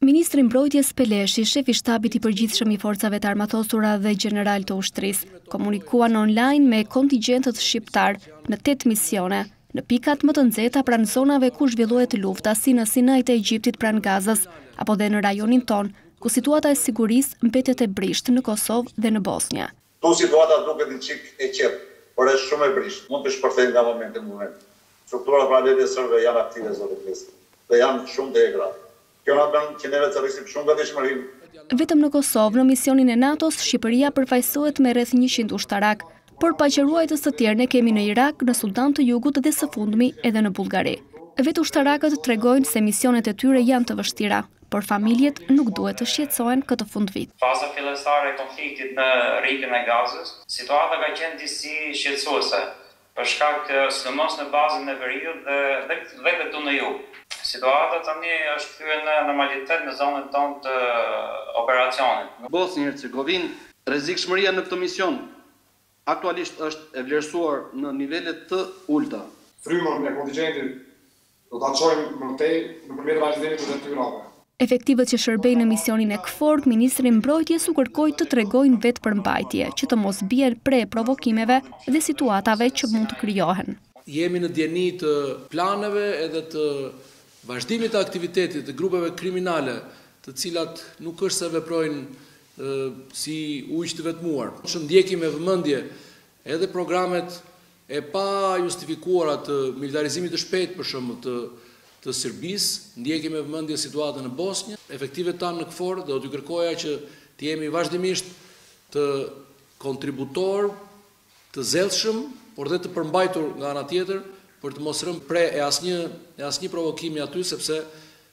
Ministri i Mbrojtjes Peleshi, shefi i Shtabit të Përgjithshëm të Forcave të Armatosura dhe gjeneralë të ushtrisë, komunikuan online me kontingjentet shqiptare në tetë misionet, në pikat më të nxehta pranë zonave ku zhvillohet lufta si në Sinaj të Egjiptit pranë Gazës, apo dhe në rajonin tonë, ku situata e sigurisë mbetet e brishtë në Kosovë dhe në Bosnjë. Këtu situata duket një çik e qetë, por është shumë e brishtë, mund të shpërthejë nga momenti në moment. Strukturat paralele serbe janë aktive zoti ministër, dhe janë shumë të egra. Kjo na bën që neve të rrisim shumë gatishmërinë. Vetëm në Kosovë, në misionin e NATO-s, Shqipëria përfaqësohet me rreth njëqind ushtarakë, por paqeruajtës të tjerë ne kemi në Irak, në Sudan të Jugut dhe së fundmi edhe në Bullgari. Vetë ushtarakët tregojnë se misionet e tyre janë të vështira. por familjet nuk duhet të shqetësohen këtë fundvit. Faza fillestare e konfliktit në Rripin e Gazës, situata ka qenë disi shqetësuese, për shkak sidomos në bazën e veriut dhe dhe këtu në jug. Situata tani është kthyer në normalitet në zonën tonë të operacionit. Bosnjë-Hercegovinë, Rrezikshmëria në këtë mision aktualisht është e vlerësuar në nivele të ulëta. Frymën e kontingjentit do ta çojmë më tej nëpërmjet realizimit të detyrave. Efektivëve që shërbejnë në misionin e KFOR, ministri i Mbrojtjes u kërkoi të tregojnë vetëpërmbajtje, që të mos bien pre provokimeve dhe situatave që mund të krijohen. Jemi në dijeni të planeve edhe të vazhdimit të aktivitetit të grupeve kriminale, të cilat nuk është se veprojnë si ujq të vetmuar. Ndjekim me vëmendje edhe programet e pajustifikuara të militarizimit të shpejtë, për shembull, të të Serbisë, ndjekim me vëmendje situatën në Bosnjë, efektivët tanë në KFOR dhe do t'ju kërkoja që të jemi vazhdimisht të kontributorë të zellshëm, por dhe të përmbajtur nga ana tjetër, për të mos rënë pre e asnjë e asnjë provokimi aty, sepse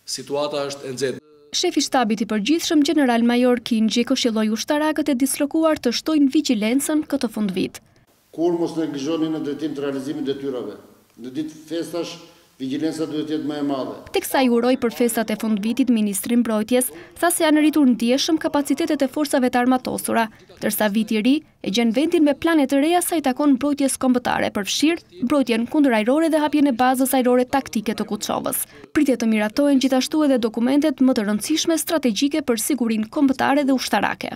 situata është e nxehtë. Shefi i Shtabit të Përgjithshëm gjeneralmajor Kingji këshilloi ushtarakët e dislokuar të shtojnë vigjilencën këtë fundvit. Kurrë mos neglizhoni në drejtim të realizimit detyrave, Në ditë festash, vigjilenca duhet të jetë më e madhe. Teksa i uroi për festat e fundvitit ministri i Mbrojtjes, tha se janë rritur ndjeshëm kapacitetet e Forcave të Armatosura, ndërsa Viti i Ri e gjen vendin me plane të reja sa i takon mbrojtjes kombëtare, përfshirë mbrojtjen kundërajrore dhe hapjen e Bazës Ajrore Taktike të Kuçovës. Pritet të miratohen gjithashtu edhe dokumentet më të rëndësishme strategjike për sigurinë kombëtare dhe ushtarake.